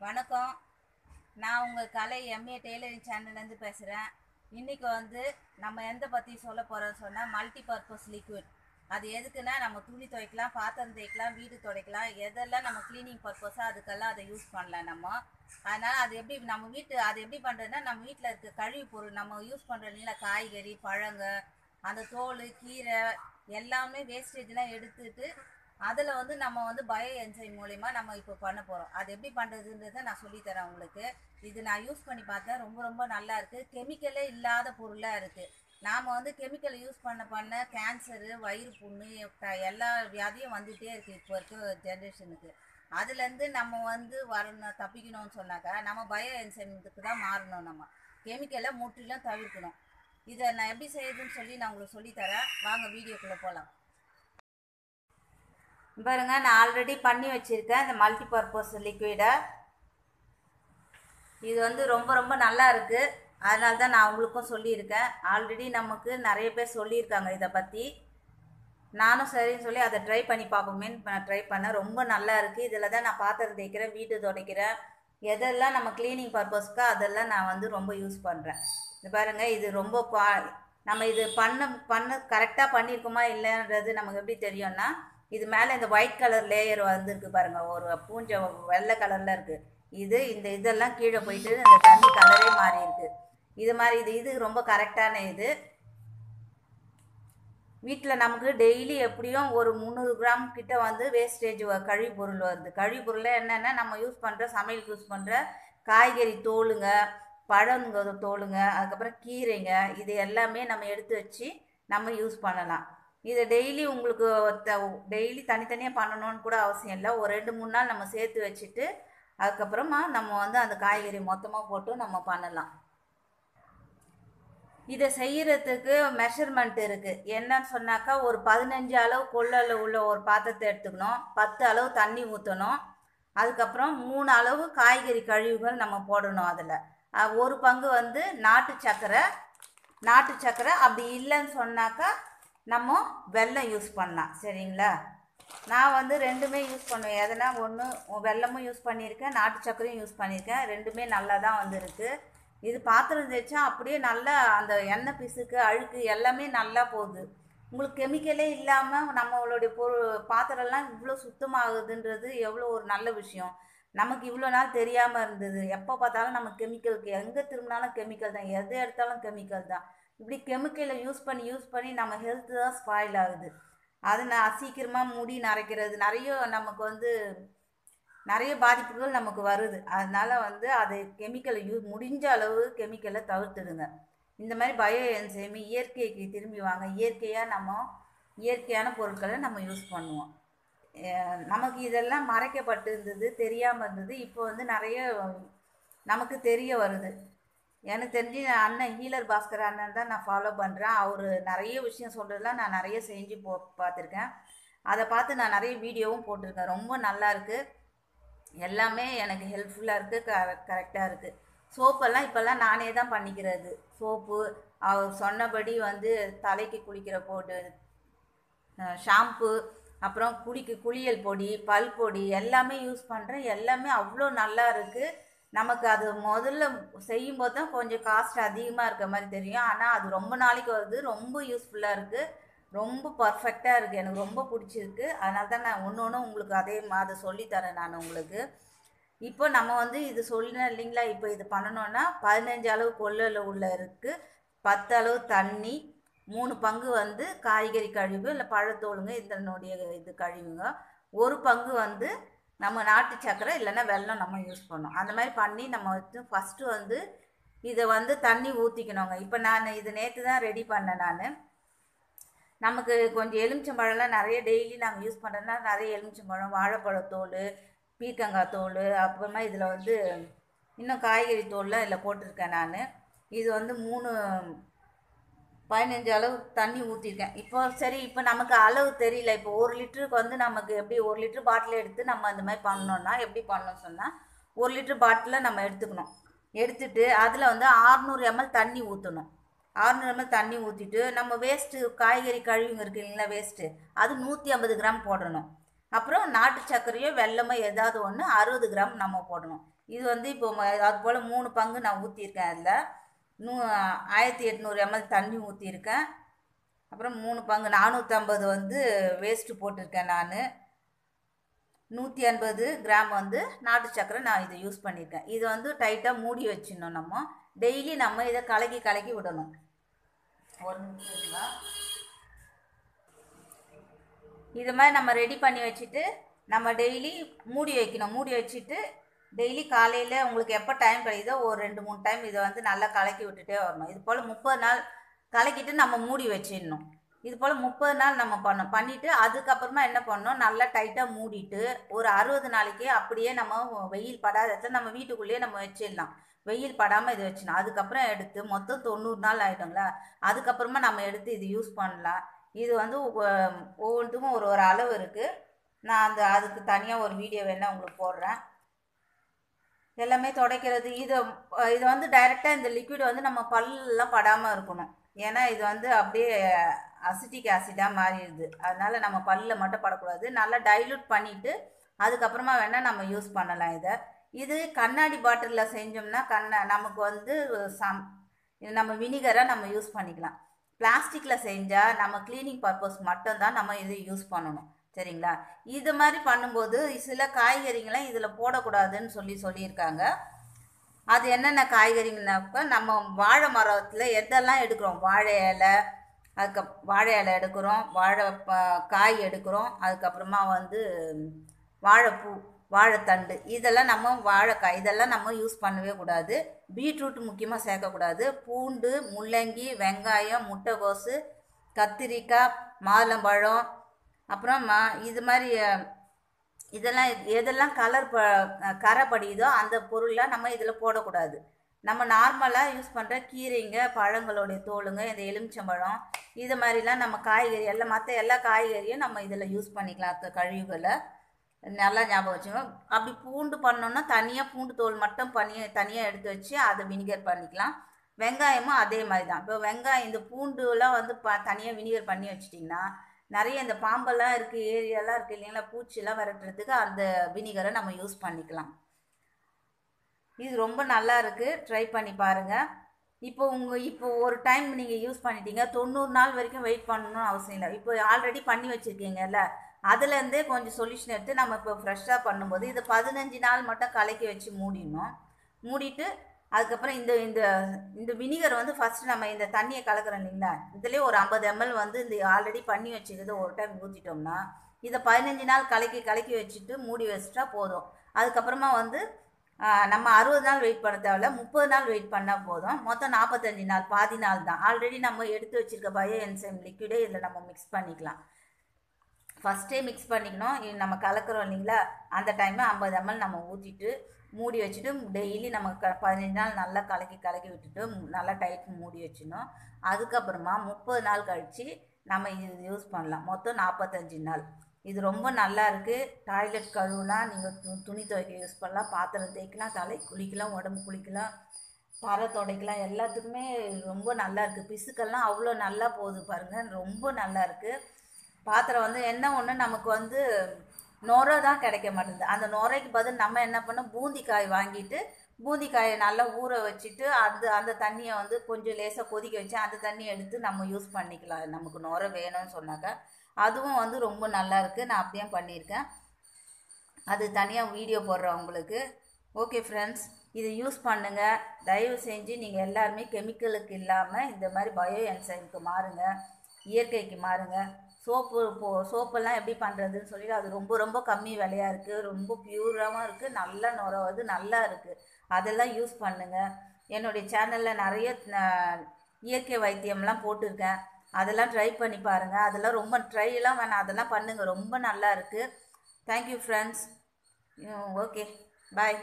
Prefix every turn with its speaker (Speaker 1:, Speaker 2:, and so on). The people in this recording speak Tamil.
Speaker 1: வணக்கம். நான் உங்கள் கலை எம்ஏ டெய்லரிங் சேனல்லேருந்து பேசுகிறேன் இன்றைக்கி வந்து நம்ம எந்த பற்றி சொல்ல போகிறோம்னு சொன்னால் மல்டி பர்பஸ் லிக்விட் அது எதுக்குன்னா நம்ம துணி துவைக்கலாம் பாத்திரம் தேய்க்கலாம் வீடு துடைக்கலாம். எதெல்லாம் நம்ம க்ளீனிங் பர்பஸாக அதுக்கெல்லாம் அதை யூஸ் பண்ணலாம் நம்ம. அதனால் அது எப்படி நம்ம வீட்டு அது எப்படி பண்ணுறதுன்னா நம்ம வீட்டில் இருக்க கழிவு பொருள் நம்ம யூஸ் பண்ணுற காய்கறி பழங்க அந்த தோல் கீரை எல்லாமே வேஸ்டேஜ்லாம் எடுத்துட்டு அதில் வந்து நம்ம வந்து பயோ என்சைம் மூலிமா நம்ம இப்போ பண்ண போகிறோம் அது எப்படி பண்ணுறதுன்றதை நான் சொல்லித்தரேன் உங்களுக்கு. இது நான் யூஸ் பண்ணி பார்த்தேன் ரொம்ப ரொம்ப நல்லா இருக்குது கெமிக்கலே இல்லாத பொருளாக இருக்குது நாம் வந்து கெமிக்கல் யூஸ் பண்ண பண்ண கேன்சரு வயிறு புண்ணு எல்லா வியாதியும் வந்துகிட்டே இருக்குது இப்போ இருக்க ஜென்ரேஷனுக்கு அதுலேருந்து நம்ம வந்து வரணும் தப்பிக்கணும்னு சொன்னாக்கா நம்ம பயோ என்சைமுக்கு தான் மாறணும் நம்ம. கெமிக்கலை முற்றிலும் தவிர்க்கணும். இதை நான் எப்படி செய்யுதுன்னு சொல்லி நான் உங்களுக்கு சொல்லித்தரேன் வாங்க வீடியோக்குள்ளே போகலாம் பாருங்க நான் ஆல்ரெடி பண்ணி வச்சுருக்கேன். இந்த மல்டி பர்பஸ் லிக்விடை இது வந்து ரொம்ப ரொம்ப நல்லா இருக்குது அதனால தான் நான் உங்களுக்கும் சொல்லியிருக்கேன். ஆல்ரெடி நமக்கு நிறைய பேர் சொல்லியிருக்காங்க இதை பற்றி நானும் சரின்னு சொல்லி அதை ட்ரை பண்ணி பார்ப்போமேன்னு நான் ட்ரை பண்ணேன். ரொம்ப நல்லா இருக்குது இதில் தான் நான் பாத்திரம் தேய்க்கிறேன் வீடு துடைக்கிறேன். எதெல்லாம் நம்ம க்ளீனிங் பர்பஸ்க்கோ அதெல்லாம் நான் வந்து ரொம்ப யூஸ் பண்ணுறேன் இது பாருங்கள் இது ரொம்ப குவா நம்ம இது பண்ண பண்ண கரெக்டாக பண்ணியிருக்கோமா இல்லைன்றது நமக்கு எப்படி தெரியும்னா இது மேலே இந்த ஒயிட் கலர் லேயர் வந்திருக்கு பாருங்கள் ஒரு பூஞ்சை வெள்ளை கலரில் இருக்குது இது இந்த இதெல்லாம் கீழே போயிட்டு இந்த தண்ணி கலரே மாறி இருக்குது இது மாதிரி இது இது ரொம்ப கரெக்டான இது. வீட்டில் நமக்கு டெய்லி எப்படியும் ஒரு முந்நூறு கிராம் கிட்ட வந்து வேஸ்டேஜ் கழிவு பொருள் வருது. கழிவு பொருளில் என்னென்னா நம்ம யூஸ் பண்ணுற சமையலுக்கு யூஸ் பண்ணுற காய்கறி தோலுங்க பழங்க தோலுங்க அதுக்கப்புறம் கீரைங்க இது எல்லாமே நம்ம எடுத்து வச்சு நம்ம யூஸ் பண்ணலாம். இதை டெய்லி உங்களுக்கு டெய்லி தனித்தனியாக பண்ணணும்னு கூட அவசியம் இல்லை. ஒரு ரெண்டு மூணு நாள் நம்ம சேர்த்து வச்சுட்டு அதுக்கப்புறமா நம்ம வந்து அந்த காய்கறி மொத்தமாக போட்டு நம்ம பண்ணலாம். இதை செய்கிறதுக்கு மெஷர்மெண்ட் இருக்குது என்னன்னு சொன்னாக்கா ஒரு பதினஞ்சு அளவு கொள்ளளவு உள்ள ஒரு பாத்திரத்தை எடுத்துக்கணும். பத்து அளவு தண்ணி ஊற்றணும் அதுக்கப்புறம் மூணு அளவு காய்கறி கழிவுகள் நம்ம போடணும் அதில். ஒரு பங்கு வந்து நாட்டு சர்க்கரை நாட்டு சக்கரை அப்படி இல்லைன்னு சொன்னாக்கா நம்ம வெல்லம் யூஸ் பண்ணலாம் சரிங்களா? நான் வந்து ரெண்டுமே யூஸ் பண்ணுவேன். எதனா ஒன்று வெல்லமும் யூஸ் பண்ணியிருக்கேன் நாட்டு சர்க்கரையும் யூஸ் பண்ணியிருக்கேன். ரெண்டுமே நல்லா தான் வந்துருக்கு. இது பாத்திரம் தேய்ச்சா அப்படியே நல்லா அந்த எண்ணெய் பிசுக்கு அழுக்கு எல்லாமே நல்லா போகுது. உங்களுக்கு கெமிக்கலே இல்லாமல் நம்மளுடைய பொருள் பாத்திரம்லாம் இவ்வளோ சுத்தமாகுதுன்றது எவ்வளோ ஒரு நல்ல விஷயம். நமக்கு இவ்வளோ நாள் தெரியாமல் இருந்தது. எப்போ பார்த்தாலும் நம்ம கெமிக்கலுக்கு எங்கே திரும்பினாலும் கெமிக்கல் தான். எது எடுத்தாலும் கெமிக்கல் தான். இப்படி கெமிக்கலை யூஸ் பண்ணி யூஸ் பண்ணி நம்ம ஹெல்த்து தான் ஸ்பாயில் ஆகுது. அது நான் சீக்கிரமாக முடி நரைக்கிறது நிறைய நமக்கு வந்து நிறைய பாதிப்புகள் நமக்கு வருது. அதனால் வந்து அது கெமிக்கலை யூ முடிஞ்ச அளவு கெமிக்கலை தவிர்த்துடுங்க. இந்த மாதிரி பயோ என்சைமி இயற்கைக்கு திரும்பி வாங்க. இயற்கையாக நம்ம இயற்கையான பொருட்களை நம்ம யூஸ் பண்ணுவோம். நமக்கு இதெல்லாம் மறைக்கப்பட்டு இருந்தது தெரியாமல் இருந்தது. இப்போ வந்து நிறைய நமக்கு தெரிய வருது. எனக்கு தெரிஞ்சு அண்ணன் ஹீலர் பாஸ்கர் அண்ணன் தான் நான் ஃபாலோ பண்ணுறேன் அவர் நிறைய விஷயம் சொல்கிறதுலாம் நான் நிறைய செஞ்சு போ பார்த்துருக்கேன். அதை பார்த்து நான் நிறைய வீடியோவும் போட்டிருக்கேன். ரொம்ப நல்லா இருக்குது எல்லாமே எனக்கு ஹெல்ப்ஃபுல்லாக இருக்குது க கரெக்டாக இருக்குது சோப்பெல்லாம் இப்போல்லாம் நானே தான் பண்ணிக்கிறது. சோப்பு அவர் சொன்னபடி வந்து தலைக்கு குளிக்கிற போட்டு ஷாம்பு அப்புறம் குளிக்கு குளியல் பொடி பல் பொடி எல்லாமே யூஸ் பண்ணுறேன் எல்லாமே அவ்வளோ நல்லா இருக்குது நமக்கு அது முதல்ல செய்யும்போது தான் கொஞ்சம் காஸ்ட் அதிகமாக இருக்க மாதிரி தெரியும். ஆனால் அது ரொம்ப நாளைக்கு வருது. ரொம்ப யூஸ்ஃபுல்லாக இருக்குது ரொம்ப பர்ஃபெக்டாக இருக்குது எனக்கு ரொம்ப பிடிச்சிருக்கு. அதனால தான் நான் ஒன்று ஒன்று உங்களுக்கு அதே மாதிரி சொல்லித்தரேன் நான் உங்களுக்கு. இப்போ நம்ம வந்து இது சொல்லினேன் இல்லைங்களா? இப்போ இது பண்ணணும்னா பதினஞ்சு அளவு கொள்ளல உள்ள இருக்குது பத்து அளவு தண்ணி மூணு பங்கு வந்து காய்கறி கழிவு இல்லை பழத்தோளுங்க இதனுடைய இது கழிவுங்க. ஒரு பங்கு வந்து நம்ம நாட்டு சக்கரை இல்லைன்னா வெல்லம் நம்ம யூஸ் பண்ணோம் அந்த மாதிரி பண்ணி நம்ம வந்து ஃபஸ்ட்டு வந்து இதை வந்து தண்ணி ஊற்றிக்கணுங்க இப்போ நான் இது நேற்று தான் ரெடி பண்ணேன் நான். நமக்கு கொஞ்சம் எலுமிச்சம்பழம்லாம் நிறைய டெய்லி நாங்கள் யூஸ் பண்ணுறதுனா நிறைய எலுமிச்சம்பழம் வாழைப்பழத்தோல் பீர்க்கங்காய் தோல் அப்புறமா இதில் வந்து இன்னும் காய்கறி தோல்லாம் இதில் போட்டிருக்கேன் நான். இது வந்து மூணு பதினஞ்சு அளவு தண்ணி ஊற்றிருக்கேன் இப்போ சரி இப்போ நமக்கு அளவு தெரியல. இப்போ ஒரு லிட்டருக்கு வந்து நமக்கு எப்படி ஒரு லிட்டர் பாட்டில் எடுத்து நம்ம அந்த மாதிரி பண்ணோன்னா எப்படி பண்ணணும் சொன்னால் ஒரு லிட்டர் பாட்டிலை நம்ம எடுத்துக்கணும். எடுத்துட்டு அதில் வந்து 600 எம்எல் தண்ணி ஊற்றணும் 600 எம்எல் தண்ணி ஊற்றிட்டு நம்ம வேஸ்ட்டு காய்கறி கழிவுங்க இருக்கு இல்லைங்களா வேஸ்ட்டு அது நூற்றி ஐம்பது கிராம் போடணும். அப்புறம் நாட்டு சர்க்கரையோ வெல்லமோ ஏதாவது ஒன்று அறுபது கிராம் நம்ம போடணும். இது வந்து இப்போ ம- அது போல் மூணு பங்கு நான் ஊற்றிருக்கேன் அதில். நூ ஆயிரத்தி எட்நூறு எம்எல் தண்ணி ஊற்றிருக்கேன் அப்புறம் மூணு பங்கு நானூற்றம்பது வந்து வேஸ்ட்டு போட்டிருக்கேன் நான். நூற்றி எண்பது கிராம் வந்து நாட்டு சக்கரை நான் இதை யூஸ் பண்ணியிருக்கேன். இது வந்து டைட்டாக மூடி வச்சிடணும் நம்ம. டெய்லி நம்ம இதை கலக்கி கலக்கி விடணும். ஒரு நிமிஷம் இது மாதிரி நம்ம ரெடி பண்ணி வச்சுட்டு நம்ம டெய்லி மூடி வைக்கணும். மூடி வச்சுட்டு டெய்லி காலையில் உங்களுக்கு எப்போ டைம் கிடைக்குதோ ஒரு ரெண்டு மூணு டைம் இதை வந்து நல்லா கலக்கி விட்டுட்டே வரணும். இது போல் முப்பது நாள் கலக்கிட்டு நம்ம மூடி வச்சிடணும். இது போல் முப்பது நாள் நம்ம பண்ணோம் பண்ணிவிட்டு அதுக்கப்புறமா என்ன பண்ணணும்? நல்லா டைட்டாக மூடிட்டு ஒரு அறுபது நாளைக்கு அப்படியே நம்ம வெயில் படாத இடத்துல நம்ம வீட்டுக்குள்ளேயே நம்ம வச்சிடலாம். வெயில் படாமல் இது வச்சிடணும் அதுக்கப்புறம் எடுத்து மொத்தம் தொண்ணூறு நாள் ஆகிட்டோங்களா அதுக்கப்புறமா நம்ம எடுத்து இது யூஸ் பண்ணலாம். இது வந்து ஒவ்வொன்றுக்கும் ஒரு ஒரு அளவு இருக்குது நான் அந்த அதுக்கு தனியாக ஒரு வீடியோ வேணால் உங்களுக்கு போடுறேன். எல்லாமே துடைக்கிறது. இது இது வந்து டைரெக்டாக இந்த லிக்விட் வந்து நம்ம பல்லெலாம் படாமல் இருக்கணும். ஏன்னா இது வந்து அப்படியே அசிட்டிக் ஆசிடாக மாறிடுது. அதனால் நம்ம பல்லில் மட்டும் படக்கூடாது. நல்லா டைல்யூட் பண்ணிவிட்டு அதுக்கப்புறமா வேணால் நம்ம யூஸ் பண்ணலாம் இதை. இது கண்ணாடி பாட்டிலில் செஞ்சோம்னா கண்ண நமக்கு வந்து சம் நம்ம வினிகரை நம்ம யூஸ் பண்ணிக்கலாம். பிளாஸ்டிக்கில் செஞ்சால் நம்ம க்ளீனிங் பர்பஸ் மட்டும்தான் நம்ம இது யூஸ் பண்ணணும். சரிங்களா? இது மாதிரி பண்ணும்போது சில காய்கறிகளை இதில் போடக்கூடாதுன்னு சொல்லி சொல்லியிருக்காங்க. அது என்னென்ன காய்கறிங்கனாக்கா நம்ம வாழை மரத்தில் எதெல்லாம் எடுக்கிறோம்? வாழை இலை அதுக்கு வாழை இலை எடுக்கிறோம் வாழை காய் எடுக்கிறோம் அதுக்கப்புறமா வந்து வாழைப்பூ வாழைத்தண்டு இதெல்லாம் நம்ம வாழைக்காய் இதெல்லாம் நம்ம யூஸ் பண்ணவே கூடாது. பீட்ரூட் முக்கியமாக சேர்க்கக்கூடாது. பூண்டு முள்ளங்கி வெங்காயம் முட்டைகோசு கத்திரிக்காய் மாதுளம்பழம் அப்புறம் மா இது மாதிரி இதெல்லாம் எதெல்லாம் கலர் ப கரை படியுதோ அந்த பொருளெலாம் நம்ம இதில் போடக்கூடாது. நம்ம நார்மலாக யூஸ் பண்ணுற கீரைங்க பழங்களுடைய தோலுங்க இந்த எலுமிச்சம்பழம் இது மாதிரிலாம் நம்ம காய்கறி எல்லாம் மற்ற எல்லா காய்கறியும் நம்ம இதில் யூஸ் பண்ணிக்கலாம். அந்த கழிவுகளை. நல்லா ஞாபகம் வச்சுக்கோங்க. அப்படி பூண்டு பண்ணோன்னா தனியாக பூண்டு தோல் மட்டும் பண்ணி தனியாக எடுத்து வச்சு அதை வினிகர் பண்ணிக்கலாம். வெங்காயமும் அதே மாதிரி தான் இப்போ வெங்காயம் இந்த பூண்டுலாம் வந்து ப தனியாக வினிகர் பண்ணி வச்சிட்டிங்கன்னா நிறைய இந்த பாம்பெல்லாம் இருக்குது ஏரியாலாம் இருக்குது இல்லைங்களா? பூச்சிலாம் விரட்டுறதுக்கு அந்த வினிகரை நம்ம யூஸ் பண்ணிக்கலாம். இது ரொம்ப நல்லா இருக்குது ட்ரை பண்ணி பாருங்கள் இப்போ உங்கள் இப்போ ஒரு டைம் நீங்கள் யூஸ் பண்ணிட்டீங்க. தொண்ணூறு நாள் வரைக்கும் வெயிட் பண்ணணும்னு அவசியம் இல்லை. இப்போ ஆல்ரெடி பண்ணி வச்சுருக்கீங்கல்ல. அதுலேருந்தே கொஞ்சம் சொல்யூஷன் எடுத்து நம்ம இப்போ ஃப்ரெஷ்ஷாக பண்ணும்போது இது பதினஞ்சு நாள் மட்டும் கலக்கி வச்சு மூடிடணும். மூடிட்டு அதுக்கப்புறம் இந்த இந்த இந்த வினிகர் வந்து ஃபஸ்ட்டு நம்ம இந்த தண்ணியை கலக்கிறோம் இல்லைங்களா இதுலேயே ஒரு ஐம்பது எம்எல் வந்து இந்த ஆல்ரெடி பண்ணி வச்சுக்கிறது ஒரு டைம் ஊற்றிட்டோம்னா இதை பதினஞ்சு நாள் கலக்கி கலக்கி வச்சுட்டு மூடி வச்சுட்டா போதும். அதுக்கப்புறமா வந்து நம்ம அறுபது நாள் வெயிட் பண்ண தேவையில்ல முப்பது நாள் வெயிட் பண்ணால் போதும். மொத்தம் நாற்பத்தஞ்சு நாள் பாதி நாள் தான். ஆல்ரெடி நம்ம எடுத்து வச்சிருக்க பயோ என்சைம் லிக்விடே இதில் நம்ம மிக்ஸ் பண்ணிக்கலாம். ஃபஸ்ட்டே மிக்ஸ் பண்ணிக்கணும். நம்ம கலக்கிறோம் இல்லைங்களா? அந்த டைமில் ஐம்பது எம்எல் நம்ம ஊற்றிட்டு மூடி வச்சுட்டு டெய்லி நம்ம க பதினஞ்சு நாள் நல்லா கலக்கி கலக்கி விட்டுட்டு நல்லா டைட் மூடி வச்சிடணும். அதுக்கப்புறமா முப்பது நாள் கழித்து நம்ம இது யூஸ் பண்ணலாம். மொத்தம் நாற்பத்தஞ்சு நாள். இது ரொம்ப நல்லா இருக்குது டாய்லெட் கழுவுலாம் நீங்கள் து துணி துவைக்க யூஸ் பண்ணலாம். பாத்திரம் தேய்க்கலாம். தலை குளிக்கலாம். உடம்பு குளிக்கலாம். பறை துடைக்கலாம். எல்லாத்துக்குமே ரொம்ப நல்லா இருக்குது பிசுக்கெல்லாம் அவ்வளோ நல்லா போகுது பாருங்கள் ரொம்ப நல்லா இருக்குது பாத்திரம் வந்து என்ன ஒன்று நமக்கு வந்து நுரை தான் கிடைக்க மாட்டேங்குது. அந்த நுரைக்கு பதில் நம்ம என்ன பண்ணோம் பூந்திக்காய் வாங்கிட்டு பூந்திக்காயை நல்லா ஊற வச்சுட்டு அந்த அந்த தண்ணியை வந்து கொஞ்சம் லேசாக கொதிக்க வச்சு அந்த தண்ணியை எடுத்து நம்ம யூஸ் பண்ணிக்கலாம். நமக்கு நுரை வேணும்னு சொன்னாக்க. அதுவும் வந்து ரொம்ப நல்லா இருக்குது நான் அப்படியே பண்ணியிருக்கேன். அது தனியாக வீடியோ போடுறேன் உங்களுக்கு. ஓகே ஃப்ரெண்ட்ஸ் இதை யூஸ் பண்ணுங்கள் தயவு செஞ்சு நீங்கள் எல்லாருமே கெமிக்கலுக்கு இல்லாமல் இந்த மாதிரி பயோ என்சைமுக்கு மாறுங்க. இயற்கைக்கு மாறுங்க. சோப்பு போ சோப்பெல்லாம் எப்படி பண்ணுறதுன்னு சொல்லிட்டு அது ரொம்ப ரொம்ப கம்மி விலையாக இருக்குது ரொம்ப பியூராகவும் இருக்குது நல்லா நுறவது நல்லா இருக்குது அதெல்லாம் யூஸ் பண்ணுங்கள் என்னுடைய சேனலில் நிறைய இயற்கை வைத்தியம்லாம் போட்டிருக்கேன். அதெல்லாம் ட்ரை பண்ணி பாருங்கள் அதெல்லாம் ரொம்ப ட்ரைலாம் வேணாம். அதெல்லாம் பண்ணுங்கள் ரொம்ப நல்லா இருக்குது தேங்க்யூ ஃப்ரெண்ட்ஸ் ஓகே பாய்